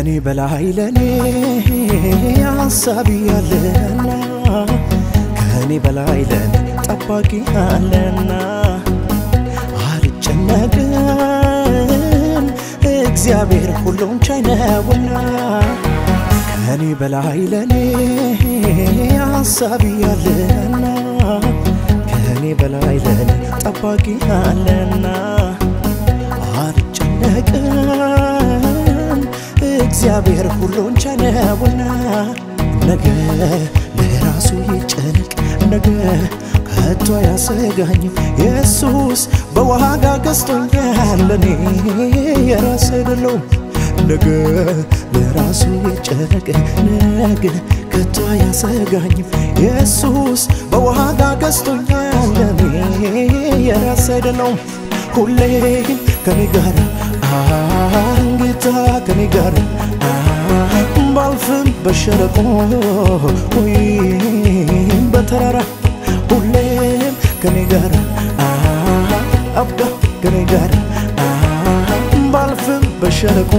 ከኔ በላይ ለኔ ሀሳቢ ያለና ከኔ በላይ ለኔ ጠባቂ አለና አልጨነቅም እግዚአብሔር ሁሉን ቻይ ነውና ከኔ በላይ ለኔ ሀሳቢ ያለና ከኔ በላይ ለኔ ጠባቂ አለና እግዚአብሔር ሁሉን ቻይ ነውና ነገ ለራሱ ይጨነቅ። ነገ ከቶ አያሰጋኝም ኢየሱስ በዋጋ ገዝቶኛል። ለኔ የራስ አይደለሁም። ነገ ለራሱ ይጨነቅ። ነገ ከቶ አያሰጋኝም ኢየሱስ በዋጋ ገዝቶኛል። ለኔ የራስ አይደለሁም። ሁሌ ከኔ ጋር ጌታ ከኔ ጋር ባልፍም በሸለቆ ወይም በተራራ ሁሌም ከኔ ጋር አባ ከኔ ጋር ባልፍም በሸለቆ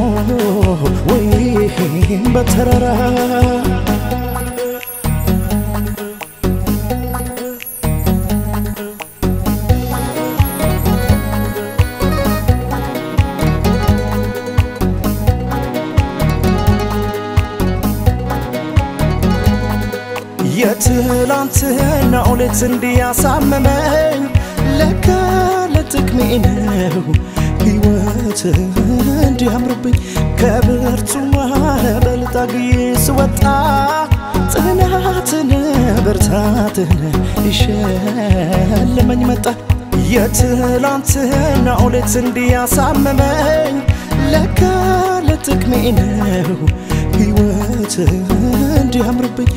ወይም በተራራ የትላንትና ዕለት እንዲያሳመመኝ ለካ ለጥቅሜ ነው። ሕይወት እንዲያምርብኝ ከብርቱ ማዕበል ታግዬ ስወጣ ጽናትን ብርታትን ይሸልመኝ መጣ። የትላንትና ዕለት እንዲያሳመመኝ ለካ ለጥቅሜ ነው። ሕይወት እንዲያምርብኝ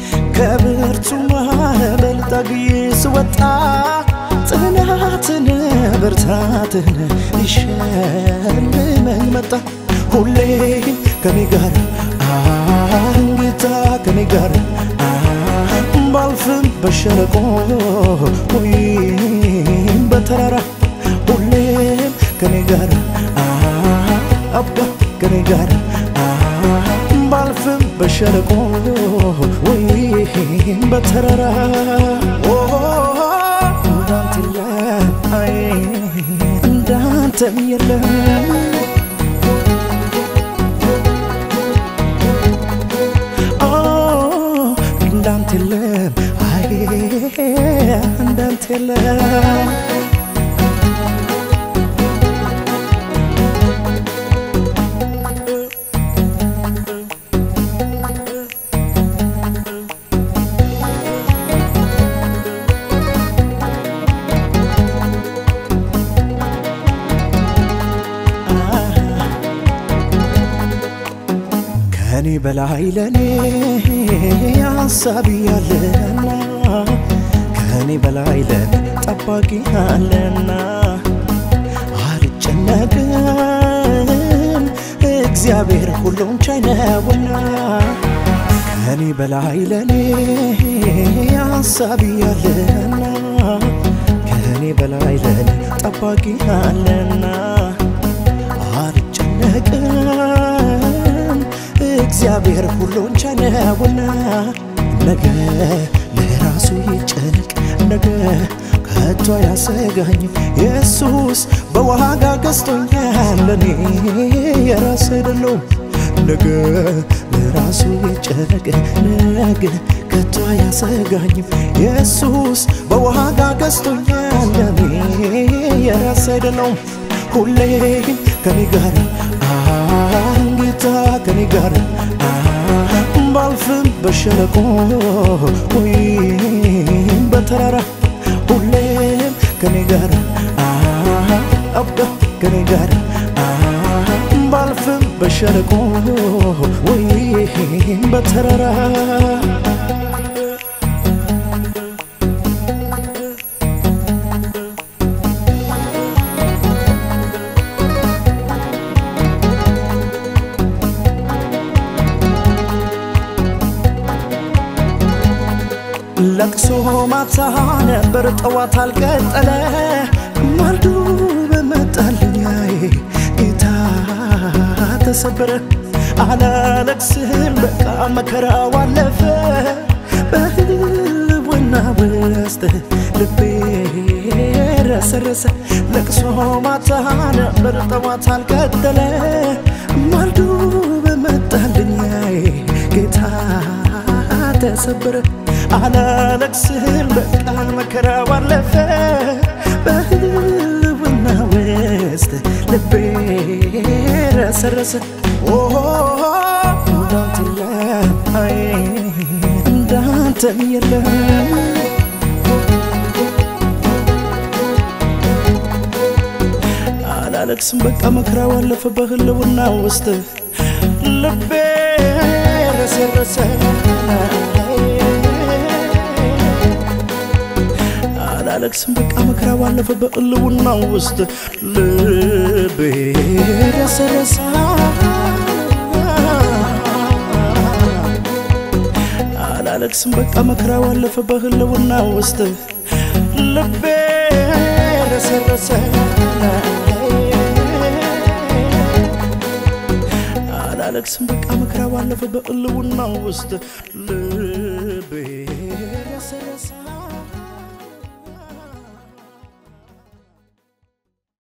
ከብርቱ ማዕበል ታግዬ ስወጣ ጽናትን ብርታትን ይሸልመኝ መጣ። ሁሌም ከኔ ጋር ጌታ ከኔ ጋር ባልፍም በሸለቆ ወይም በተራራ። ሁሌም ከኔ ጋር አባ ከኔ ጋር ባልፍም በሸለቆ ወይም በተራራ እንዳንተ አይ እንዳንተም የለም እንዳንተ የለም አይ እንዳንተ የለም ከኔ በላይ ለኔ ሀሳቢ ያለና ከኔ በላይ ለኔ ጠባቂ አለና አልጨነቅም እግዚአብሔር ሁሉን ቻይ ነውና ከኔ በላይ ለኔ ሀሳቢ ያለና ከኔ በላይ ለኔ ጠባቂ አለና አልጨነቅም እግዚአብሔር ሁሉን ቻይ ነውና ነገ ለራሱ ይጨነቅ ነገ ከቶ አያሰጋኝም ኢየሱስ በዋጋ ገዝቶኛል ለኔ የራስ አይደለሁም። ነገ ለራሱ ይጨነቅ ነገ ከቶ አያሰጋኝም ኢየሱስ በዋጋ ገዝቶኛል ለኔ የራስ አይደለሁም። ሁሌም ከኔ ጋር ጌታ ከኔ ጋር ባልፍም በሸለቆ ወይም በተራራ ሁሌም ከኔ ጋር አባ ከኔ ጋር ባልፍም በሸለቆ ወይም በተራራ ለቅሶ ማታ ነበር ጠዋት አልቀጠለ። ማልዶ በመጣልኛዬ ጌታ ተሰበረ። አላለቅስም በቃ መከራው አለፈ። በህልውና ውስጥ ልቤ ረሰረሰ። ለቅሶ ማታ ነበር ጠዋት አልቀጠለ። ማልዶ በመጣልኛዬ ጌታ ተሰበረ። አላለቅስም በቃ መከራው አለፈ። በህልውና ውስጥ ልቤ ረሰረሰ። እንዳንተ እንዳንተም የለም። አላለቅስም በቃ መከራው አለፈ። በህልውና ውስጥ ልቤ ረሰረሰ አላለቅስም። በቃ መከራ ባለፈ በእልውና ውስጥ ልቤ ረሰረሰ አላለቅስም። በቃ መከራ ባለፈ በህልውና ውስጥ ልቤ ረሰረሰ አላለቅስም። በቃ መከራ ባለፈ በእልውና ውስጥ